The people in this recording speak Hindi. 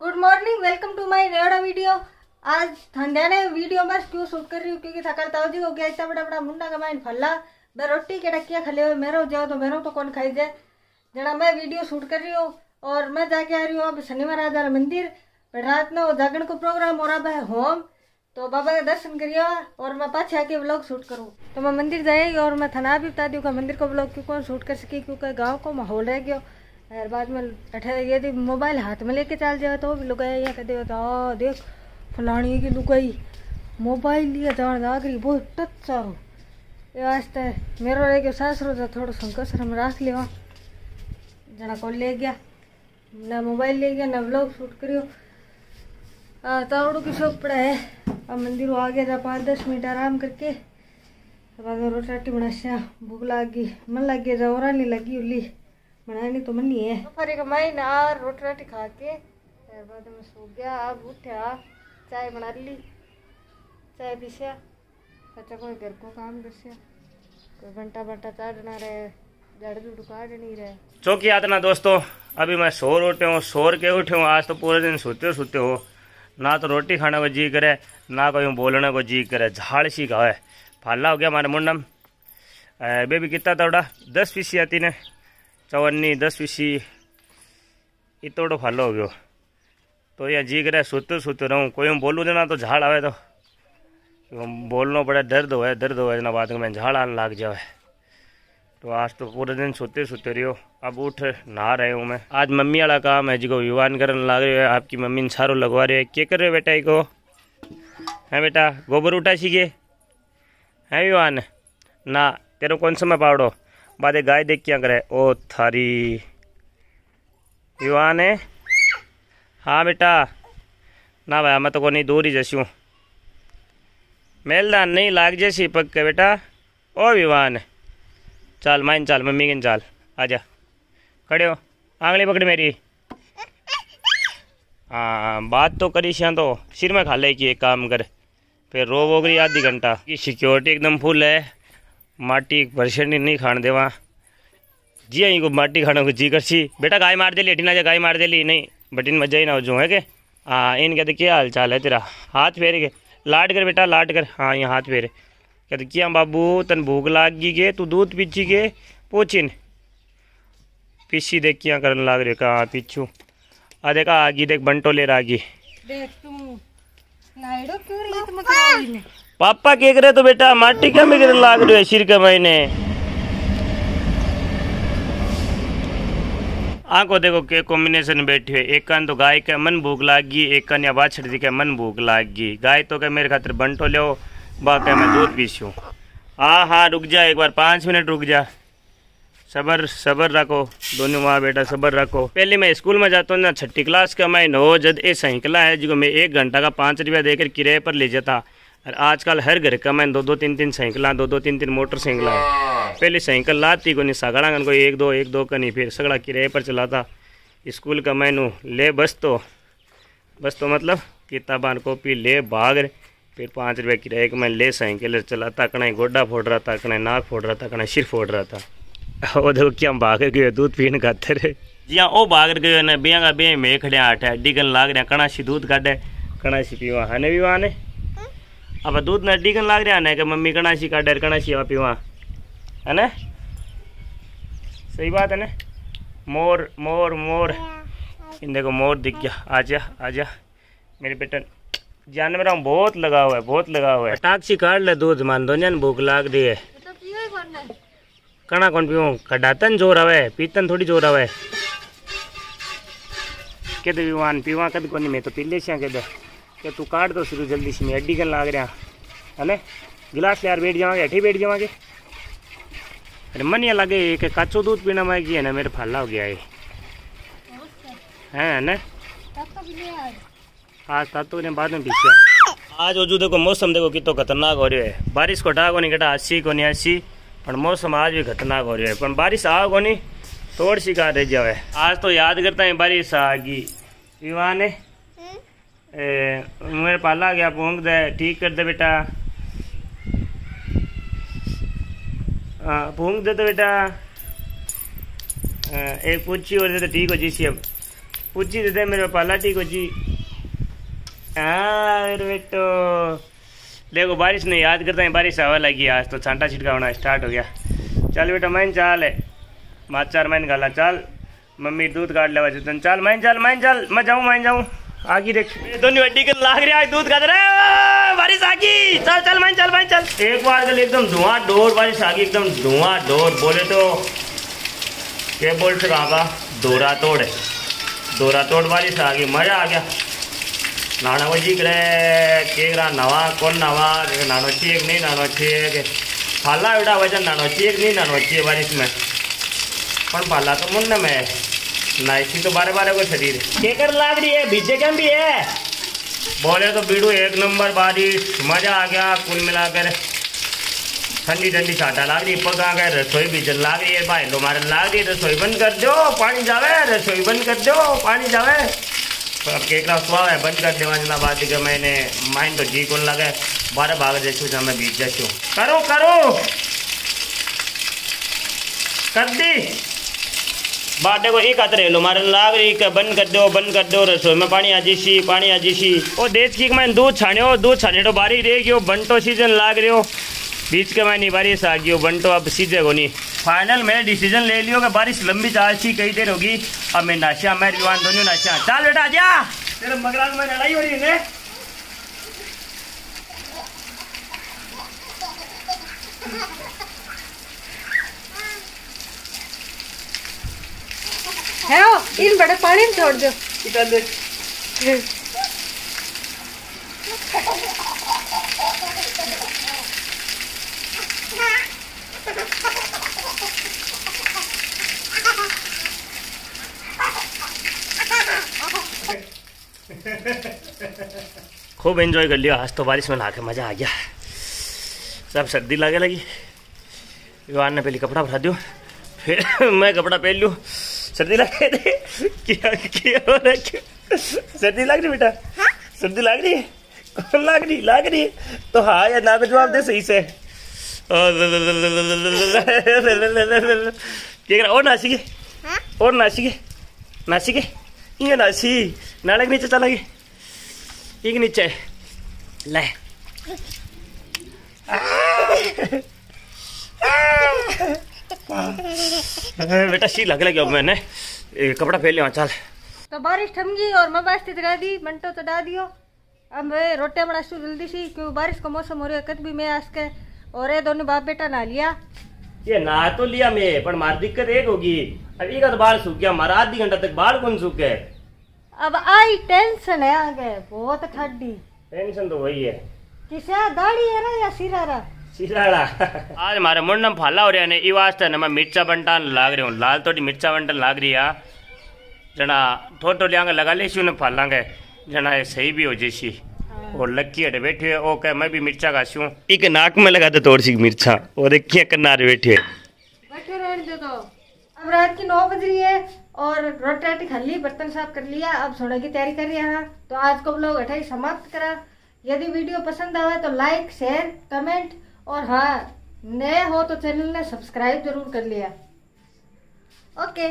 Good morning welcome to my नया वीडियो आज ठंडा ने वीडियो में क्यों शूट कर रही हूँ? क्योंकि थकाल ताऊ जी हो गया, इतना बड़ा बड़ा मुंडा का माइन फल्ला। मैं रोटी के डकिया खले हुए, मेरो जाओ तो मेरो तो कौन खाई जाए? जरा मैं वीडियो शूट कर रही हूँ और मैं जाके आ रही हूँ अब शनिवार आजा मंदिर। रात में जागरण को प्रोग्राम हो रहा है होम तो बाबा का दर्शन करियो और मैं पाछे आके ब्लॉग शूट करूँ। तो मैं मंदिर जाएगी और मैं थाना भी बता दी मंदिर को ब्लॉग क्यों कौन शूट कर सकी? क्योंकि गाँव को माहौल रह गया। और बाद में यदि मोबाइल हाथ में लेके चल जाए तो भी लुगाई या कहते देख, फलानी की लुगाई, मोबाइल लिया जान रही बहुत टच सारो। ये वास्ते मेरो रह गया सासरो था थोड़ा संकसर में रख लिया जना को ले गया, ना मोबाइल ले गया, ना ब्लॉग शूट करियो। तावड़ू की शौक पड़ा है। अब मंदिर आ गया था पाँच दस मिनट आराम करके। बाद रोटी राटी बना भूख लग गई मन लग गया जवरा नहीं लगी उली बनानी तो मनी है। दोपहर का माई ना रोटी राटी खा के बाद में सो गया अब उठा चाय बना ली चाय पीसिया। बच्चा कोई घर को काम कर कोई बंटा बंटा चाड़ना रहे जड़ जुड़ काट नहीं रहे। चौकी आते ना दोस्तों अभी मैं सो उठे हूँ सोर के उठे हूँ आज तो पूरे दिन सोते सोते हो। ना तो रोटी खाने को जी करे ना कोई बोलने को जी करे झाड़ सी का है फाला हो गया हमारे मुंडम। बेबी कितना तोड़ा? दस पीसी आती ने। चवन्नी दस पीसी इतोड़ो फालो हो गयो। तो यह जी करे सोते सोते रहूँ, कोई बोलूँ ना तो झाड़ आवे तो। बोलना पड़े, दर्द हो दर्द हो ना बाद में झाड़ आने लग जाए तो आज तो पूरे दिन सोते सोते रहो अब उठ, नहा रहे हूँ मैं। आज मम्मी वाला काम है जी को विवान करने लग रहे हो, आपकी मम्मी ने सारो लगवा रहे क्या कर रहे हो बेटा को है बेटा, गोबर उठा सीखे है विवान? ना, तेरे कौन समय पावड़ो? बाद गाय देख क्या करे ओ थारी। विवान है। हाँ बेटा। ना भाई, मैं तो को नहीं दूर ही जैसी मेलदान नहीं लाग जैसी पक के बेटा। ओ विवान चल, माइन चल, मम्मी के चल। आजा। खड़े हो। आंगली पकड़ मेरी। हाँ बात तो करी श्या तो। सिर में खा ले कि एक काम कर। फिर रो वो गई आधी घंटा। की सिक्योरिटी एकदम फुल है। माटी परसेंट नहीं खाने देवा। जी आई को माटी खाने को जी कर सी बेटा, गाय मार दे ली ना जा गाय मार दे ली नहीं, बटिन मज़ा ही ना हो जो है के? हाँ इन कहते, क्या हाल चाल है तेरा? हाथ फेर के। लाट कर बेटा लाट कर। हाँ यहाँ हाथ फेर। कहते, क्या बाबू, तन भूख लाग गई गे? तू दूध पीछी गे? पोचिन पीछी देख क्या करने लाग रहे कहा पीछू? आ देखा आगी, देख बंटो ले आगी देख तुम पापा के करे तो बेटा, माटी क्या में लाग रहे सिर के महीने आंखो देखो के कॉम्बिनेशन बैठी है। एक कान तो गाय के मन भूख लागी, एक कान या बाछड़ दी के मन भूख लागी। गाय तो के मेरे खातिर बंटो लो बाकी मैं दूध पीसूँ हाँ हाँ रुक जा एक बार, पाँच मिनट रुक जा। सबर सबर रखो, दोनों माँ बेटा, सबर रखो। पहले मैं स्कूल में जाता हूँ ना, छठी क्लास का मैं नौ जद ए सैकला है जो मैं एक घंटा का पाँच रुपया देकर किराए पर ले जाता। और आजकल हर घर का मैं दो दो, तीन तीन साइकिल दो दो, तीन तीन मोटरसाइकिल है पहले साइकिल लाती को नहीं, सगड़ा को एक, दो एक, दो का नहीं फिर सगड़ा किराए पर चलाता। स्कूल का मैनू ले बस तो बस तो मतलब किताबान कॉपी, ले भाग फिर पाँच रुपये किराए का मैं ले साइकिल चलाता कहीं गोडा फोड़ रहा था कहीं नाक फोड़ रहा था कहीं सिर फोड़ रहा था वो देखो क्या भाग गए दूध पीने खाते रहे जी भाग गए ने बिया का बे में खड़े आठ है डिगन लाग रहा कणासी दूध काटे कणासी पीवा। है ने पीवा ने अब दूध ने डिगन लाग रहा है कि मम्मी कणासी काटे कणासी वा पीवा है ना? सही बात है ना? मोर मोर मोर। इन देखो मोर दिख गया। आजा आजा। मेरे बेटा जानवर बहुत लगा हुआ है बहुत लगा हुआ है। टाक्सी काट ले दूध मान दो भूख लाग रही है। तो पियो कौन कणा कौन पीऊँ कडातन ज़ोर आवे पीतन थोड़ी ज़ोर आवे। के तो पीवा कद कोनी मैं तो पीले से के के तू काट दो शुरू जल्दी से मैं अड्डी कन लाग रहा। है ना गिलास यार, बैठ जावांगे अठी बैठ जावांगे। अरे मन ये लगे एक काचो दूध पीना मैं है ना, मेरे फाला हो गया है। है ना हाँ तातो ने बाद में पीछे आज वज़ू देखो, मौसम देखो कितो खतरनाक हो रही है। बारिश को ढा को नहीं कटा अस्सी को नहीं अस्सी पर मौसम आज भी खतरनाक हो रही है। पर बारिश आ को नहीं थोड़ी सी का रह जावे। आज तो याद करता है, बारिश आ गई। विवाह ने मेरे पाला गया पोंग दे, ठीक कर दे बेटा। भूंग दे तो बेटा। एक पूछी और दे तो ठीक हो जी, सी अब। पूछी दे दे, मेरे पाला ठीक हो जी। हाँ बेटो, देखो, बारिश ने याद करता है, बारिश हवा लगी आज तो छांटा छिटका होना स्टार्ट हो गया। चल बेटा, मैन चाल है। माच चार मैन गाला, चाल। मम्मी दूध काट लेवा चाल, मैन चाल मैन चाल, मैं जाऊँ मैं जाऊँ। आगे देख। दोनों हड्डी के लाग रहे आज दूध गदर बारिश आगी चल चल मैं चल मैं चल। एक बार कल एकदम धुआँ डोर बारिश आगी एकदम धुआँ डोर बोले तो क्या बोल सका आपका दोरा तोड़ है। दोरा तोड़ बारिश आ गई, मज़ा आ गया। नानो जी करे के नवा, कौन नवा? नानो चेक नहीं, नानो चेक। फाला बेटा वज़न, नानो चेक नहीं, नानो चेक बारिश में। पर फाला तो मुन्ने में नाइसी तो बारे बारे को शरीर केकर लाग रही है भीजे क्या भी है? बोले तो बीड़ू एक नंबर बारिश मज़ा आ गया कुल मिलाकर। ठंडी ठंडी छाटा लाग रही पका गए रसोई भी जल लाग रही है भाई लो मारे लाग रही रसोई बंद कर दो पानी जावे रसोई बंद कर दो पानी जावे। तो अब केकरा स्वाव है बंद कर देवा जना बाद के मैंने माइंड तो जी कौन लगे बारह भाग जैसू जब मैं बीत जैसू करो करो। कर दी। बाटे को एक आतरे लो, मारे लाग रही बंद कर दो, बंद कर दो, रसोई में पानी आ जीसी पानी आ जीसी ओ देश की मैं दूध छाने दूध छाने तो बारी रह गयो, बंटो सीज़न लाग रही हो। बीच के मैं बारिश आ गई बंटो अब सीधे को नहीं फाइनल मैं डिसीज़न ले लियो कि बारिश लंबी चाल सी कई देर होगी। अब मैं नाशिया, मैं रिवान, दोनों नाशिया। चल बेटा जा। तेरे मगराज में लड़ाई हो रही है है इन बड़े पानी में छोड़ दो। निकाल दे। खूब एंजॉय कर लिया। आज तो बारिश में नहा के मज़ा आ गया। सब सर्दी लगे लगी। युवान ने पहले कपड़ा भरा दियो। फिर मैं कपड़ा पहन लूँ। सर्दी लगे थे क्या क्या हो रहा है? सर्दी लग रही बेटा? सर्दी लग रही है? लग रही? लग रही तो हाँ या ना को जवाब दे सही से। क्या और नासी के और नासी के नासी के ये नासी। नाले के नीचे चला गए एक नीचे। ले। बेटा सी लग लगी अब मैंने? कपड़ा पहन लिया चल। तो बारिश थम गई और मैं बास्ती चढ़ा दी मंटो चढ़ा दियो। अब मैं रोटियाँ बनासू जल्दी सी क्योंकि बारिश का मौसम हो रहा है कद भी मैं आज के और ये दोनों बाप बेटा नहा लिया। ये ना तो लिया मैं पर मार दिक्कत एक होगी। अभी का तो बाल सूख गया हमारा आधी घंटा तक बाल कौन सूख? गए अब आई टेंशन है आगे बहुत ठंडी। टेंशन तो वही है। किसा दाढ़ी है ना या सिरा रहा आज हमारे मुंडम फाला हो रहा है ई वास्ते न मैं मिर्चा बंटान लाग रही हूँ। लाल थोड़ी मिर्चा बंटन लाग रही है। जना थोड़ो लियांगे लगा ले उन्हें फालांगे। जना ये सही भी हो जैसी। और लक्की हटे बैठे हुए ओ कह मैं भी मिर्चा खासूं एक नाक में लगा दे थोड़ी सी मिर्चा। और एक किनारे बैठे हुए बैठे रहने दो तो। अब रात की नौ बज रही है और रोटी राटी खा ली बर्तन साफ़ कर लिया। अब सोने की तैयारी कर रही है तो आज को लोग अठाई समाप्त करा। यदि वीडियो पसंद आवे तो लाइक शेयर कमेंट और हाँ नए हो तो चैनल ने सब्सक्राइब ज़रूर कर लिया। ओके